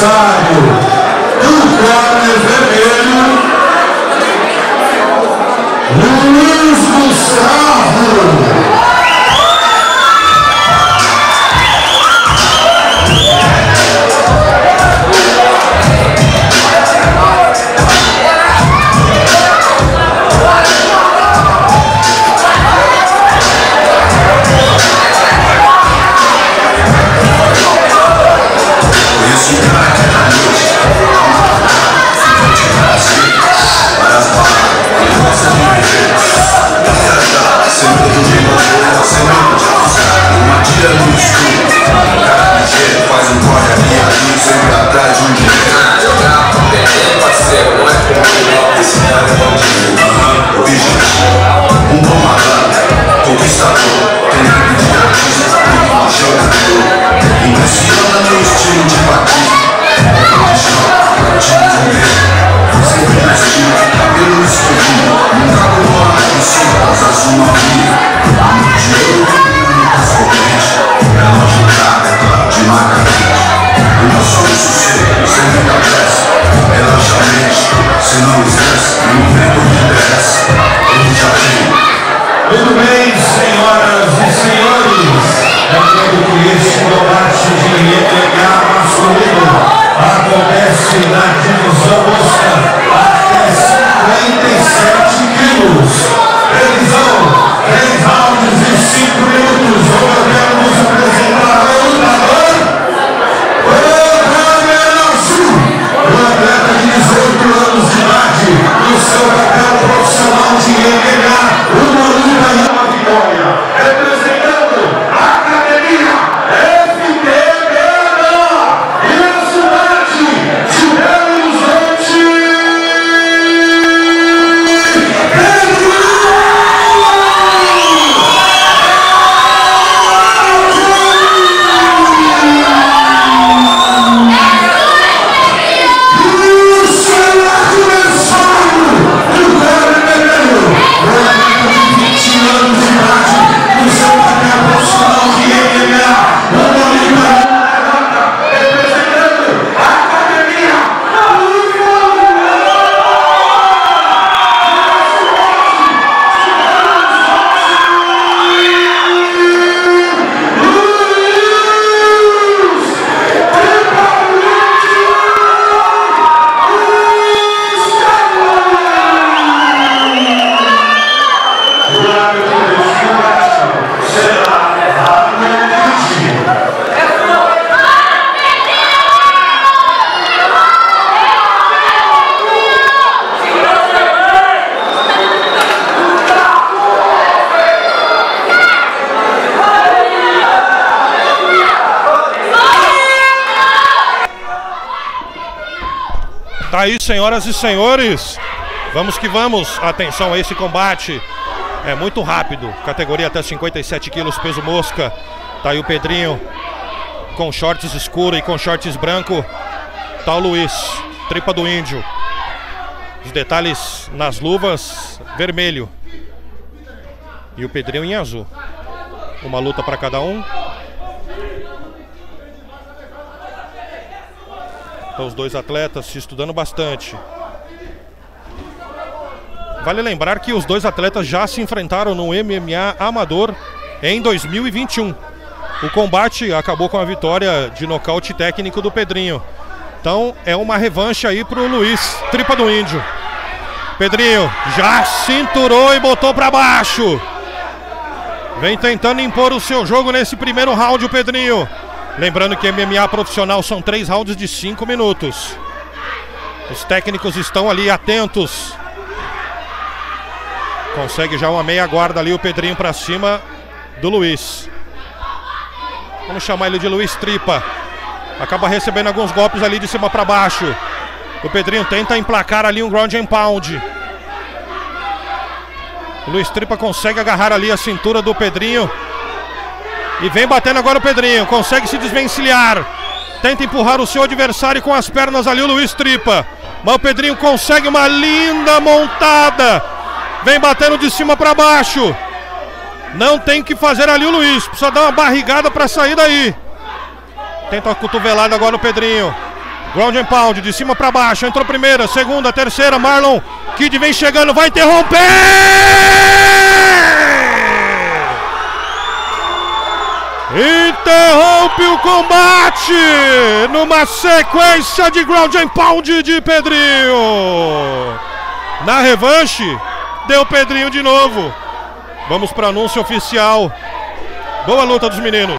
adversário do vermelho, Tá aí, senhoras e senhores. Vamos que vamos. Atenção a esse combate. É muito rápido. Categoria até 57 quilos, peso mosca. Tá aí o Pedrinho com shorts escuro e com shorts branco. Tá o Luiz, tripa do índio. Os detalhes nas luvas, vermelho. E o Pedrinho em azul. Uma luta para cada um. Então, os dois atletas se estudando bastante. Vale lembrar que os dois atletas já se enfrentaram no MMA amador em 2021. O combate acabou com a vitória de nocaute técnico do Pedrinho. Então é uma revanche aí pro Luiz, tripa do índio. Pedrinho já cinturou e botou para baixo. Vem tentando impor o seu jogo nesse primeiro round, o Pedrinho. Lembrando que MMA profissional são três rounds de cinco minutos. Os técnicos estão ali atentos. Consegue já uma meia guarda ali o Pedrinho para cima do Luiz. Vamos chamar ele de Luiz Tripa. Acaba recebendo alguns golpes ali de cima para baixo. O Pedrinho tenta emplacar ali um ground and pound. O Luiz Tripa consegue agarrar ali a cintura do Pedrinho. E vem batendo agora o Pedrinho. Consegue se desvencilhar. Tenta empurrar o seu adversário com as pernas ali, o Luiz Tripa. Mas o Pedrinho consegue uma linda montada. Vem batendo de cima para baixo. Não tem que fazer ali o Luiz. Precisa dar uma barrigada para sair daí. Tenta a cotovelada agora o Pedrinho. Ground and pound, de cima para baixo. Entrou primeira, segunda, terceira. Marlon Kid vem chegando, vai interromper! Interrompe o combate numa sequência de ground and pound de Pedrinho. Na revanche, deu Pedrinho de novo. Vamos para anúncio oficial. Boa luta dos meninos.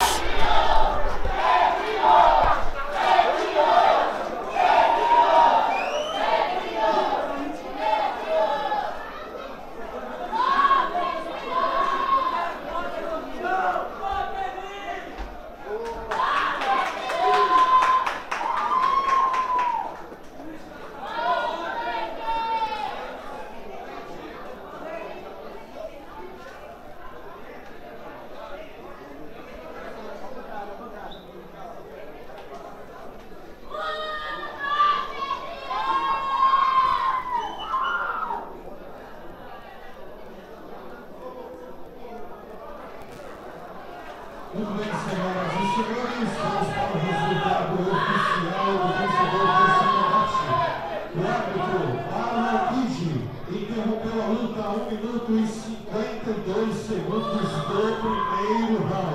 Muito bem, senhoras e senhores, vamos para o resultado oficial do vencedor desse combate. O árbitro Alan interrompeu a luta a 1 minuto e 52 segundos do primeiro round.